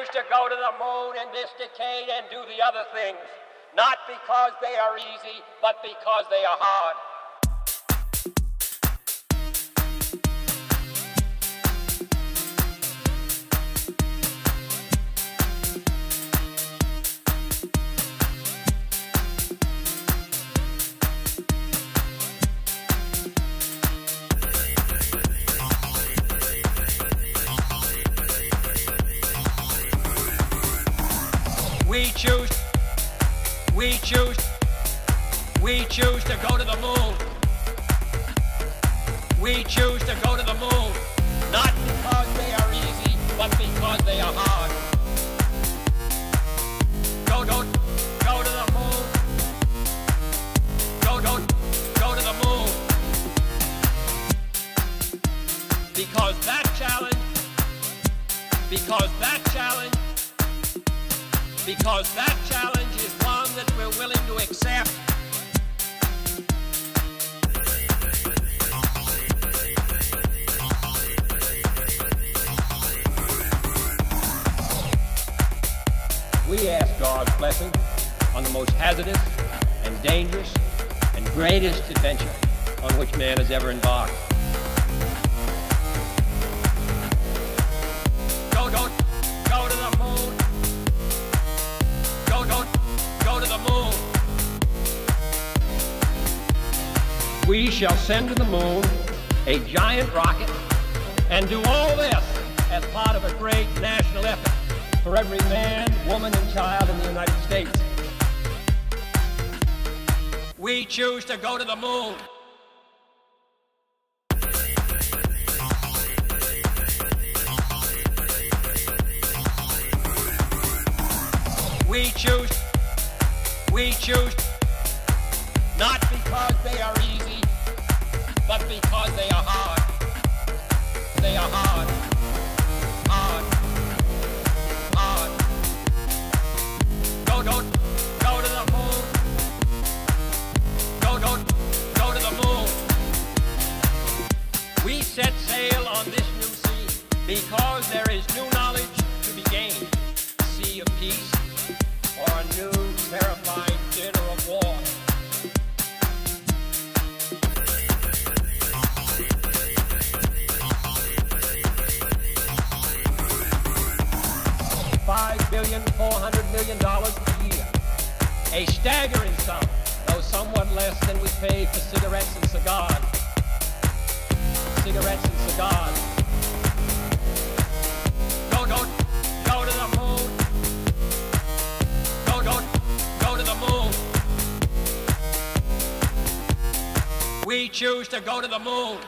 choose to go to the moon in this decade and do the other things, not because they are easy, but because they are hard. We choose, we choose, we choose to go to the moon. We choose to go to the moon, not because they are easy, but because they are hard. Go, go, go to the moon. Go, go, go to the moon. Because that challenge, because that challenge because that challenge is one that we're willing to accept. We ask God's blessing on the most hazardous and dangerous and greatest adventure on which man has ever embarked. We shall send to the moon a giant rocket and do all this as part of a great national effort for every man, woman, and child in the United States. We choose to go to the moon. We choose, we choose, not because they are on this new sea because there is new knowledge to be gained. Sea of peace or a new terrifying theater of war. Five billion, four hundred million dollars a year. A staggering sum, though somewhat less than we pay for cigarettes and cigars. Cigarettes and We choose to go to the moon.